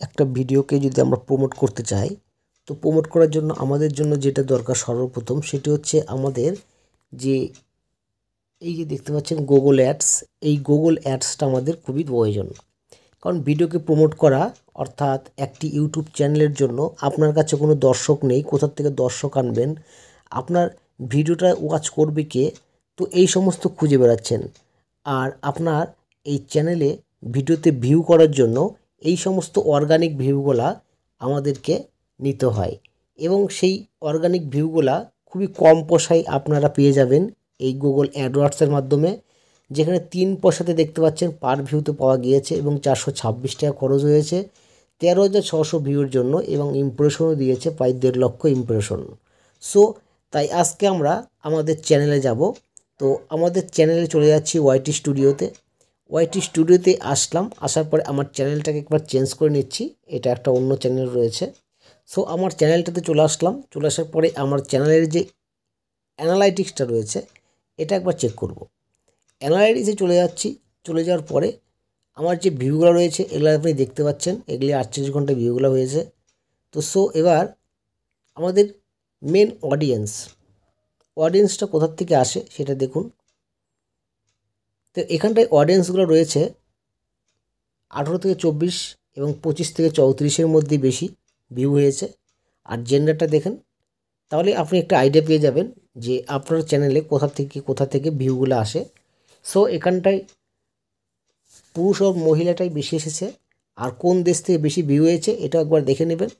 একটা ভিডিওকে যদি আমরা প্রমোট করতে চাই, তো প্রমোট করার জন্য আমাদের জন্য যেটা দরকার সর্বপ্রথম সেটি হচ্ছে আমাদের যে, এই যে দেখতে পাচ্ছেন গুগল অ্যাডস এই গুগল অ্যাডসটা আমাদের খুবই প্রয়োজন। কারণ ভিডিওকে প্রমোট করা, অর্থাৎ একটি ইউটিউব চ্যানেলের জন্য আপনার কাছে কোনো দর্শক নেই, কোথার থেকে দর্শক আনবেন, আপনার ভিডিওটা ওয়াচ করবে কে, তো এই সমস্ত খুঁজে বেড়াচ্ছেন। আর আপনার এই চ্যানেলে ভিডিওতে ভিউ করার জন্য এই সমস্ত অর্গানিক ভিউগুলা আমাদেরকে নিতে হয়। এবং সেই অর্গানিক ভিউগুলা খুবই কম পয়সায় আপনারা পেয়ে যাবেন এই গুগল অ্যাডওয়ার্ডসের মাধ্যমে, যেখানে তিন পয়সাতে দেখতে পাচ্ছেন পার ভিউতে পাওয়া গিয়েছে এবং চারশো ছাব্বিশ টাকা খরচ হয়েছে, তেরো হাজার ছশো ভিউর জন্য এবং ইমপ্রেশনও দিয়েছে প্রায় দেড় লক্ষ ইমপ্রেশন সো তাই আজকে আমরা আমাদের চ্যানেলে যাব। তো আমাদের চ্যানেলে চলে যাচ্ছি ওয়াইটি স্টুডিওতে ওয়াইটি স্টুডিওতে আসলাম, আসার পরে আমার চ্যানেলটাকে একবার চেঞ্জ করে নিচ্ছি। এটা একটা অন্য চ্যানেল রয়েছে। সো আমার চ্যানেলটাতে চলে আসলাম। চলে আসার পরে আমার চ্যানেলের যে অ্যানালাইটিক্সটা রয়েছে, এটা একবার চেক করব। অ্যানালাইটিক্সে চলে যাচ্ছি। চলে যাওয়ার পরে আমার যে ভিউগুলো রয়েছে, এগুলো আপনি দেখতে পাচ্ছেন। এগুলি আটচল্লিশ ঘণ্টা ভিউগুলো হয়েছে। তো সো এবার আমাদের মেন অডিয়েন্স অডিয়েন্সটা কোথার থেকে আসে সেটা দেখুন। তো এখানটায় অডিয়েন্সগুলো রয়েছে আঠেরো থেকে চব্বিশ এবং পঁচিশ থেকে চৌত্রিশের মধ্যে বেশি ভিউ হয়েছে। আর জেন্ডারটা দেখেন, তাহলে আপনি একটা আইডিয়া পেয়ে যাবেন যে আপনার চ্যানেলে কোথা থেকে কোথা থেকে ভিউগুলো আসে। সো এখানটায় পুরুষ ও মহিলাটাই বেশি এসেছে, আর কোন দেশ থেকে বেশি ভিউ হয়েছে এটা একবার দেখে নেবেন,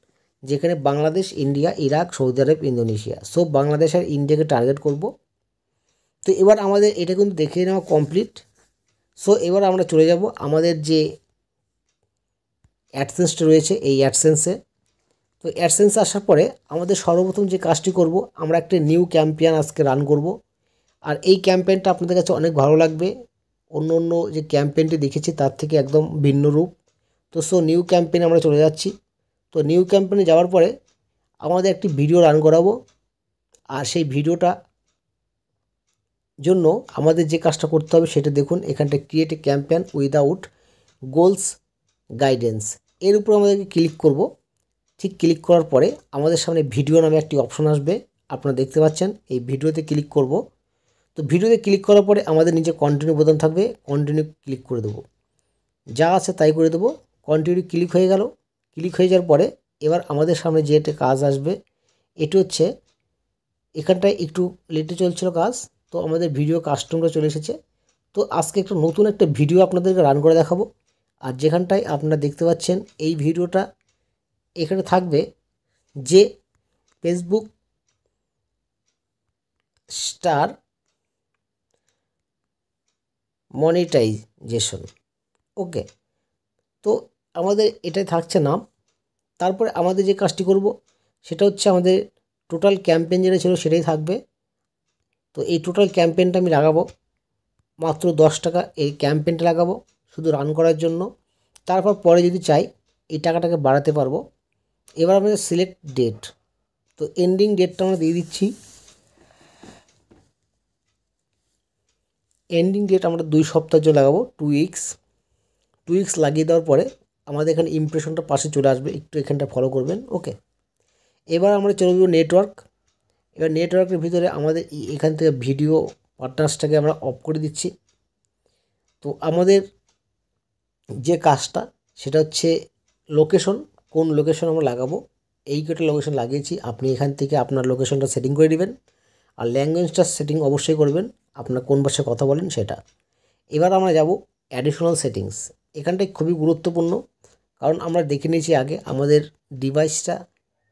যেখানে Bangladesh, India, Iraq, Saudi Arabia, Indonesia. So Bangladesh আর ইন্ডিয়াকে টার্গেট করব। তো এবার আমাদের এটা কিন্তু দেখে নেওয়া কমপ্লিট সো এবার আমরা চলে যাব আমাদের যে অ্যাডসেন্সটা রয়েছে এই অ্যাডসেন্সে তো অ্যাডসেন্স আসার পরে আমাদের সর্বপ্রথম যে কাজটি করব, আমরা একটা নিউ ক্যাম্পেইন আজকে রান করব। আর এই ক্যাম্পেইনটা আপনাদের কাছে অনেক ভালো লাগবে। অন্য অন্য যে ক্যাম্পেইনটি দেখেছি তার থেকে একদম ভিন্ন রূপ। তো সো নিউ ক্যাম্পেইন আমরা চলে যাচ্ছি। তো নিউ ক্যাম্পেইনে যাওয়ার পরে আমাদের একটি ভিডিও রান করাবো। আর সেই ভিডিওটা জন্য আমাদের যে কাজটা করতে হবে সেটা দেখুন, এখানটা create a campaign without goals guidance এর উপর আমাদেরকে ক্লিক করব। ঠিক ক্লিক করার পরে আমাদের সামনে ভিডিও নামে একটি অপশন আসবে। আপনারা দেখতে পাচ্ছেন, এই ভিডিওতে ক্লিক করব। তো ভিডিওতে ক্লিক করার পরে আমাদের নিচে কন্টিনিউ বোতাম থাকবে। কন্টিনিউ ক্লিক করে দেবো। যা আছে তাই করে দেবো। কন্টিনিউ ক্লিক হয়ে গেল। ক্লিক হয়ে যাওয়ার পরে এবার আমাদের সামনে যে একটা কাজ আসবে, এটি হচ্ছে, এখানটায় একটু লেটে চলছিল কাজ। তো আমাদের ভিডিও কাস্টমটা চলে এসেছে। তো আজকে একটা নতুন একটা ভিডিও আপনাদেরকে রান করে দেখাবো। আর যেখানটায় আপনারা দেখতে পাচ্ছেন এই ভিডিওটা এখানে থাকবে যে ফেসবুক স্টার মনিটাইজেশন ওকে তো আমাদের এটাই থাকছে নাম। তারপরে আমাদের যে কাজটি করব, সেটা হচ্ছে আমাদের টোটাল ক্যাম্পেইন যেটা ছিল সেটাই থাকবে। তো এই টোটাল ক্যাম্পেইনটা আমি লাগাবো। মাত্র দশ টাকা এই ক্যাম্পেইনটা লাগাবো শুধু রান করার জন্য। তারপর পরে যদি চাই, এই টাকাটাকে বাড়াতে পারব। এবার আমাদের সিলেক্ট ডেট তো এন্ডিং ডেটটা আমরা দিয়ে দিচ্ছি। এন্ডিং ডেট আমরা দুই সপ্তাহের জন্য লাগাবো টু উইক্স টু উইক্স লাগিয়ে দেওয়ার পরে আমাদের এখানে ইমপ্রেশনটা পাশে চলে আসবে। একটু এখানটা ফলো করবেন ওকে এবার আমরা চলে যাব নেটওয়ার্ক এবার নেটওয়ার্কের ভিতরে আমাদের এখান থেকে ভিডিও পার্টনার্সটাকে আমরা অফ করে দিচ্ছি। তো আমাদের যে কাজটা, সেটা হচ্ছে লোকেশন কোন লোকেশন আমরা লাগাবো, এই কটা লোকেশন লাগিয়েছি। আপনি এখান থেকে আপনার লোকেশনটা সেটিং করে নেবেন আর ল্যাঙ্গুয়েজটা সেটিং অবশ্যই করবেন। আপনার কোন ভাষায় কথা বলেন সেটা। এবার আমরা যাব অ্যাডিশনাল সেটিংস এখানটায় খুবই গুরুত্বপূর্ণ, কারণ আমরা দেখে নিয়েছি আগে আমাদের ডিভাইসটা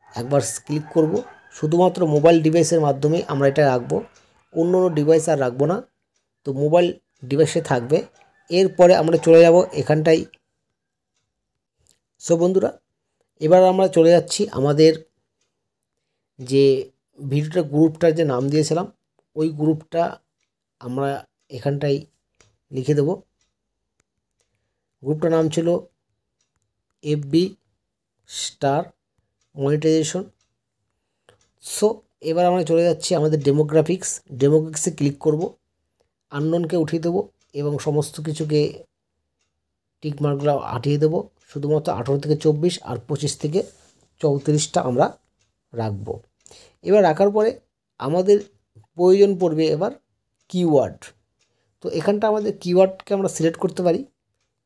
একবার ক্লিক করব। শুধুমাত্র মোবাইল ডিভাইসের মাধ্যমে আমরা এটা রাখব। অন্য অন্য ডিভাইস আর রাখব না। তো মোবাইল ডিভাইসে থাকবে। এরপরে আমরা চলে যাব এখানটাই সো বন্ধুরা, এবার আমরা চলে যাচ্ছি আমাদের যে ভিডিওটা গ্রুপটার যে নাম দিয়েছিলাম, ওই গ্রুপটা আমরা এখানটাই লিখে দেব। গ্রুপটার নাম ছিল এফবি স্টার মনিটাইজেশন সো এবার আমরা চলে যাচ্ছি আমাদের ডেমোগ্রাফিক্স ডেমোগ্রাফিক্সে ক্লিক করব আনননকে উঠিয়ে দেবো এবং সমস্ত কিছুকে টিক মার্কগুলো আটিয়ে দেবো। শুধুমাত্র আঠেরো থেকে চব্বিশ আর পঁচিশ থেকে চৌত্রিশটা আমরা রাখব। এবার রাখার পরে আমাদের প্রয়োজন পড়বে এবার কিওয়ার্ড তো এখানটা আমাদের কিওয়ার্ডকে আমরা সিলেক্ট করতে পারি।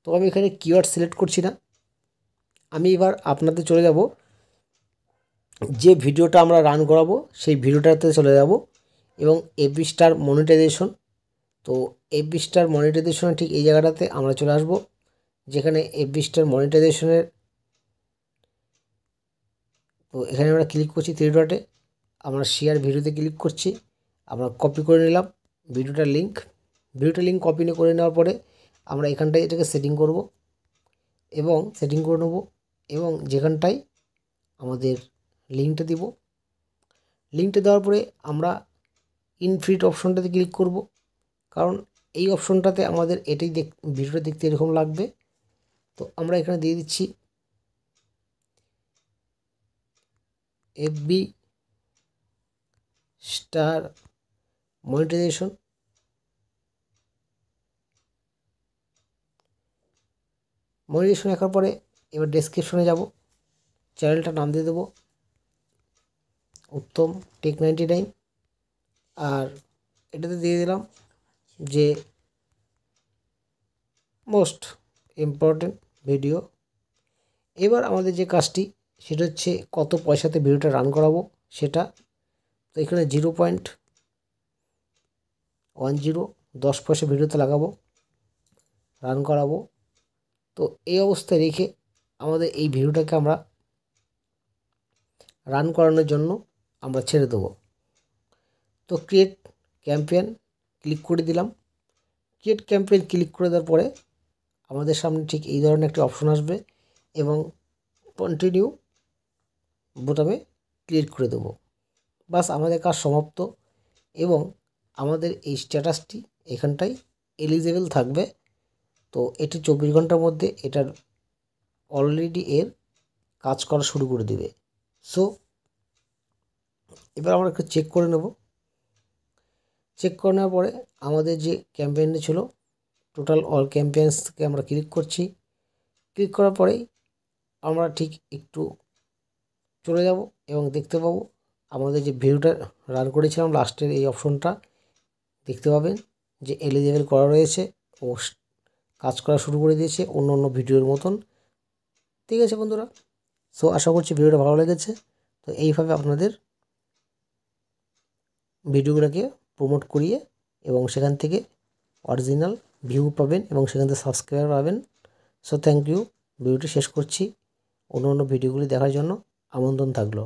তো আমি এখানে কিওয়ার্ড সিলেক্ট করছি না। আমি এবার আপনাদের চলে যাব যে ভিডিওটা আমরা রান করাবো, সেই ভিডিওটাতে চলে যাব এবং এফবি স্টার মনিটাইজেশন তো এফবি স্টার মনিটাইজেশনের ঠিক এই জায়গাটাতে আমরা চলে আসব, যেখানে এফবি স্টার মনিটাইজেশনের তো এখানে আমরা ক্লিক করছি থ্রি ডটে আমরা শেয়ার ভিডিওতে ক্লিক করছি, আমরা কপি করে নিলাম ভিডিওটার লিঙ্ক ভিডিওটার লিঙ্ক কপি করে নেওয়ার পরে আমরা এখানটায় এটাকে সেটিং করব এবং সেটিং করে নেব এবং যেখানটায় আমাদের লিঙ্কটা দিব। লিঙ্কটা দেওয়ার পরে আমরা ইনফিট অপশনটাতে ক্লিক করব। কারণ এই অপশনটাতে আমাদের এটাই দেখ, ভিডিওটা দেখতে এরকম লাগবে। তো আমরা এখানে দিয়ে দিচ্ছি এফবি স্টার মনিটাইজেশন মনিটাইজেশন রাখার পরে এবার ডেসক্রিপশনে যাব। চ্যানেলটার নাম দিয়ে দেবো। উত্তম টেক নাইনটি নাইন আর এটাতে দিয়ে দিলাম যে মোস্ট ইম্পর্টেন্ট ভিডিও এবার আমাদের যে কাজটি, সেটা হচ্ছে কত পয়সাতে ভিডিওটা রান করাবো, সেটা তো এখানে জিরো পয়েন্ট ওয়ান জিরো দশ পয়সা ভিডিওতে লাগাবো রান করাবো। তো এই অবস্থায় রেখে আমাদের এই ভিডিওটাকে আমরা রান করানোর জন্য আমরা ছেড়ে দেবো। তো ক্রিয়েট ক্যাম্পেন ক্লিক করে দিলাম। ক্রিয়েট ক্যাম্পেন ক্লিক করে দেওয়ার পরে আমাদের সামনে ঠিক এই ধরনের একটি অপশন আসবে এবং কন্টিনিউ বোতামে ক্লিক করে দেবো। বাস আমাদের কাজ সমাপ্ত এবং আমাদের এই স্ট্যাটাসটি এখানটায় এলিজেবল থাকবে। তো এটি চব্বিশ ঘণ্টার মধ্যে এটার অলরেডি এর কাজ করা শুরু করে দেবে। সো এবার আমরা একটু চেক করে নেব। চেক করে নেওয়ার পরে আমাদের যে ক্যাম্পেইনটা ছিল টোটাল অল ক্যাম্পেন্সকে আমরা ক্লিক করছি। ক্লিক করার পরেই আমরা ঠিক একটু চলে যাব এবং দেখতে পাবো আমাদের যে ভিডিওটা রান করেছিলাম লাস্টের এই অপশনটা দেখতে পাবেন যে এলিজেবল করা রয়েছে ও কাজ করা শুরু করে দিয়েছে অন্য অন্য ভিডিওর মতন। ঠিক আছে বন্ধুরা সো আশা করছি ভিডিওটা ভালো লেগেছে। তো এইভাবে আপনাদের ভিডিওগুলোকে প্রমোট করিয়ে এবং সেখান থেকে অরিজিনাল ভিউ পাবেন এবং সেখান থেকে সাবস্ক্রাইবার পাবেন। সো থ্যাংক ইউ ভিডিওটি শেষ করছি। অন্য অন্য ভিডিওগুলি দেখার জন্য আমন্ত্রণ থাকল।